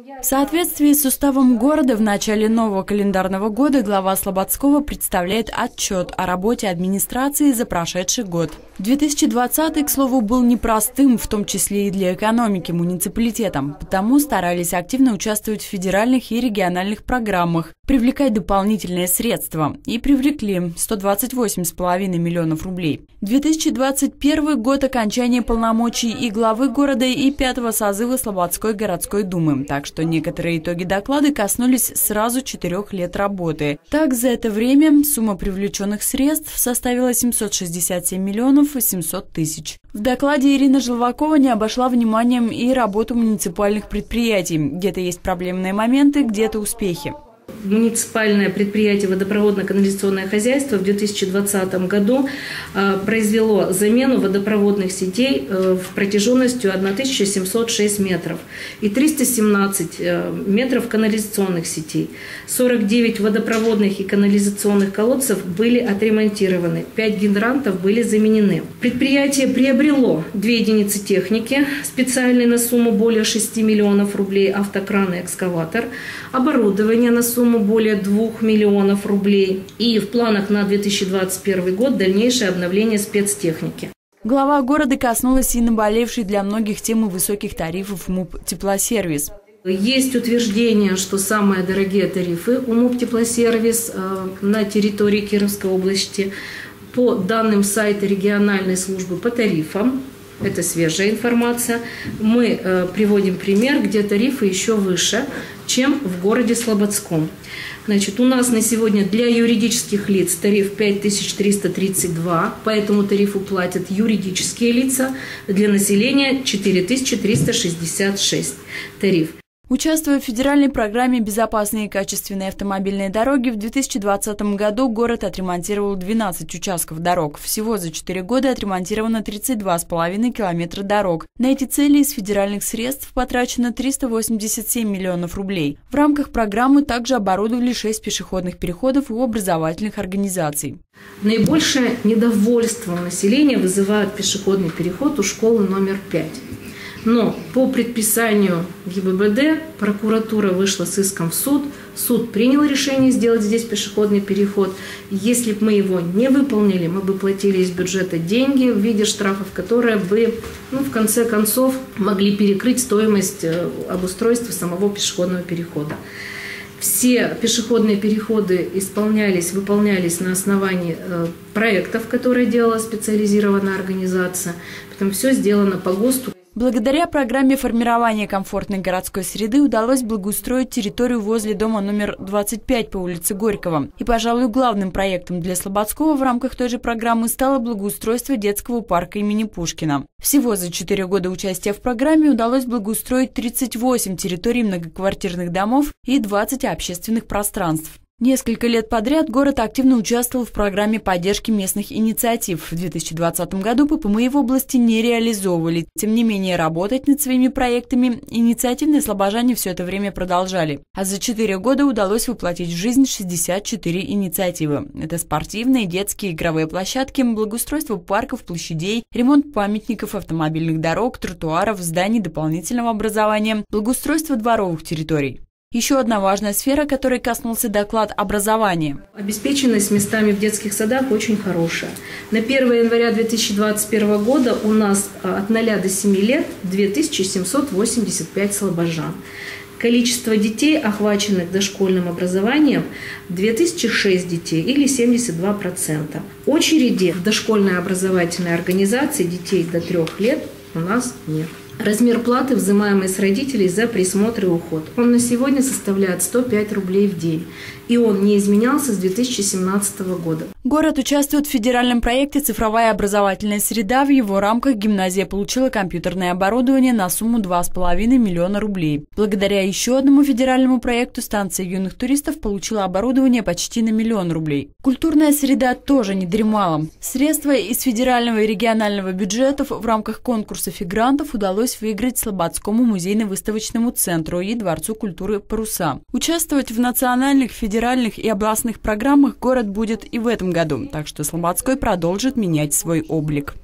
В соответствии с уставом города в начале нового календарного года глава Слободского представляет отчет о работе администрации за прошедший год. 2020, к слову, был непростым, в том числе и для экономики муниципалитетом, потому старались активно участвовать в федеральных и региональных программах, привлекать дополнительные средства и привлекли 128,5 миллионов рублей. 2021 год окончания полномочий и главы города и пятого созыва Слободской городской думы, так что некоторые итоги доклада коснулись сразу четырех лет работы. Так, за это время сумма привлеченных средств составила 767 миллионов миллионов 800 тысяч. В докладе Ирина Желвакова не обошла вниманием и работу муниципальных предприятий. Где-то есть проблемные моменты, где-то успехи муниципальное предприятие водопроводно-канализационное хозяйство в 2020 году а, произвело замену водопроводных сетей э, в протяженностью 1706 метров и 317 э, метров канализационных сетей. 49 водопроводных и канализационных колодцев были отремонтированы, 5 гидрантов были заменены. Предприятие приобрело 2 единицы техники, специальной на сумму более 6 миллионов рублей, автокран и экскаватор, оборудование на сумму сумму более 2 миллионов рублей. И в планах на 2021 год дальнейшее обновление спецтехники. Глава города коснулась и наболевшей для многих темы высоких тарифов МУП «Теплосервис». Есть утверждение, что самые дорогие тарифы у МУП «Теплосервис» э, на территории Кировской области по данным сайта региональной службы по тарифам это свежая информация. Мы э, приводим пример, где тарифы еще выше, чем в городе Слободском. Значит, у нас на сегодня для юридических лиц тариф 5332, по этому тарифу платят юридические лица, для населения 4366 тариф. Участвуя в федеральной программе «Безопасные и качественные автомобильные дороги», в 2020 году город отремонтировал 12 участков дорог. Всего за 4 года отремонтировано 32,5 километра дорог. На эти цели из федеральных средств потрачено 387 миллионов рублей. В рамках программы также оборудовали 6 пешеходных переходов у образовательных организаций. Наибольшее недовольство населения вызывает пешеходный переход у школы номер 5. Но по предписанию ГИБДД прокуратура вышла с иском в суд. Суд принял решение сделать здесь пешеходный переход. Если бы мы его не выполнили, мы бы платили из бюджета деньги в виде штрафов, которые бы, ну, в конце концов, могли перекрыть стоимость э, обустройства самого пешеходного перехода. Все пешеходные переходы исполнялись, выполнялись на основании э, проектов, которые делала специализированная организация. Поэтому все сделано по ГОСТу. Благодаря программе формирования комфортной городской среды удалось благоустроить территорию возле дома номер 25 по улице Горького. И, пожалуй, главным проектом для Слободского в рамках той же программы стало благоустройство детского парка имени Пушкина. Всего за 4 года участия в программе удалось благоустроить 38 территорий многоквартирных домов и 20 общественных пространств. Несколько лет подряд город активно участвовал в программе поддержки местных инициатив. В 2020 году ППМИ в области не реализовывали. Тем не менее, работать над своими проектами инициативные слобожане все это время продолжали. А за 4 года удалось воплотить в жизнь 64 инициативы. Это спортивные, детские, игровые площадки, благоустройство парков, площадей, ремонт памятников, автомобильных дорог, тротуаров, зданий дополнительного образования, благоустройство дворовых территорий. Еще одна важная сфера, которой коснулся доклад образования. Обеспеченность местами в детских садах очень хорошая. На 1 января 2021 года у нас а, от 0 до 7 лет 2785 слабожан. Количество детей, охваченных дошкольным образованием, 2006 детей или 72%. Очереди в дошкольной образовательной организации детей до 3 лет у нас нет. Размер платы, взимаемой с родителей за присмотр и уход. Он на сегодня составляет 105 рублей в день. И он не изменялся с 2017 года. Город участвует в федеральном проекте «Цифровая образовательная среда». В его рамках гимназия получила компьютерное оборудование на сумму 2,5 миллиона рублей. Благодаря еще одному федеральному проекту станция юных туристов получила оборудование почти на миллион рублей. Культурная среда тоже не дремала. Средства из федерального и регионального бюджетов в рамках конкурсов и грантов удалось выиграть Слободскому музейно-выставочному центру и Дворцу культуры «Паруса». Участвовать в национальных, федеральных и областных программах город будет и в этом году, так что Слободской продолжит менять свой облик.